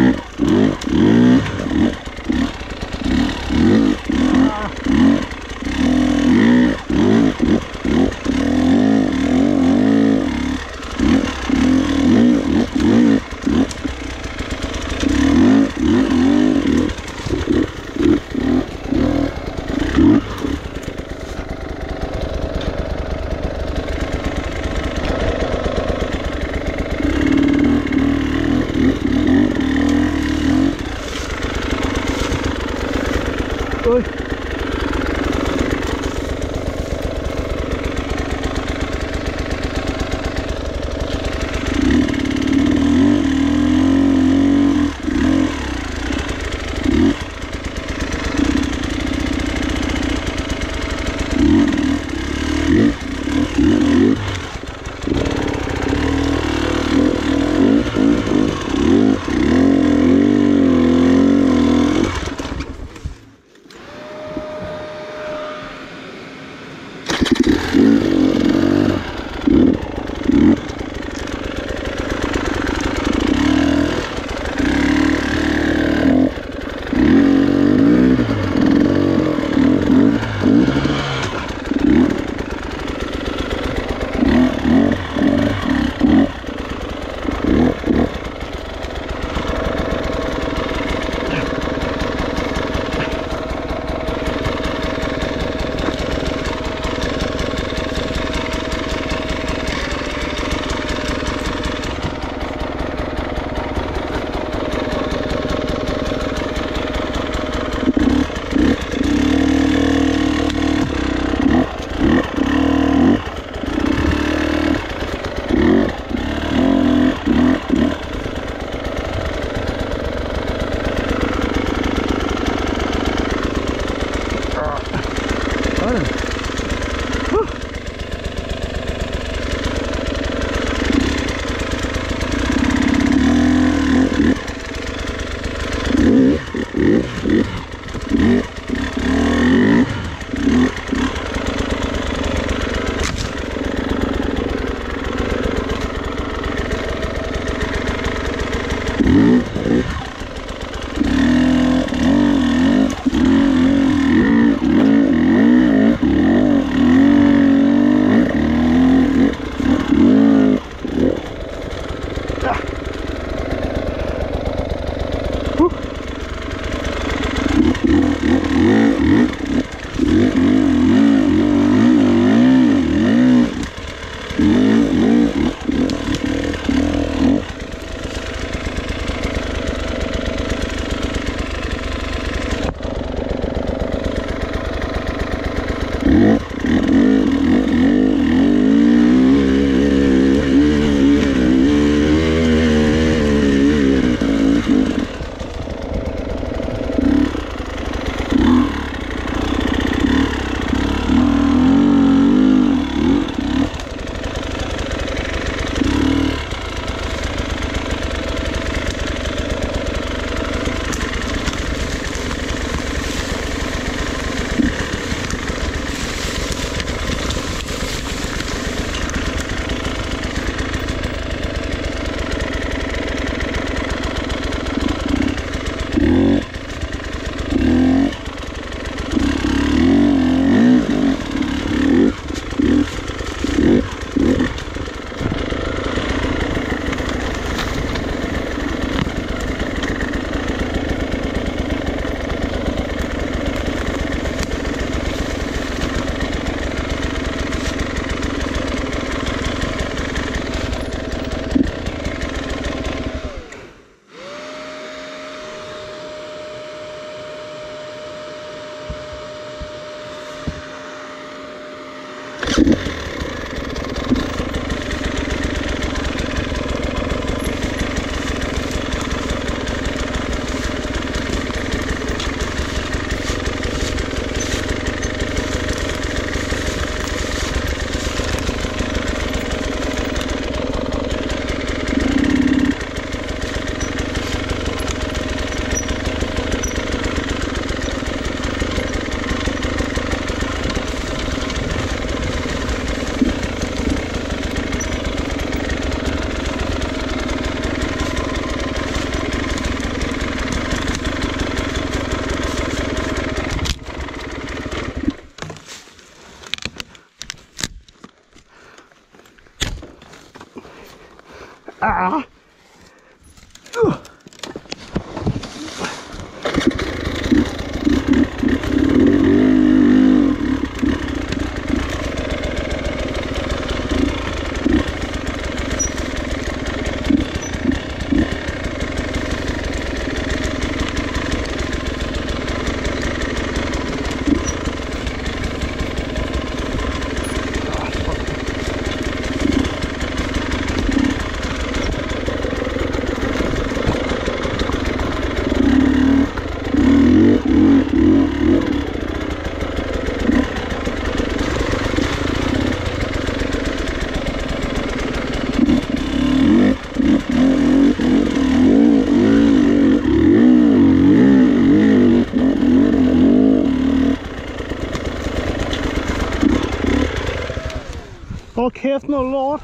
Mm-hmm. Ah! have no law.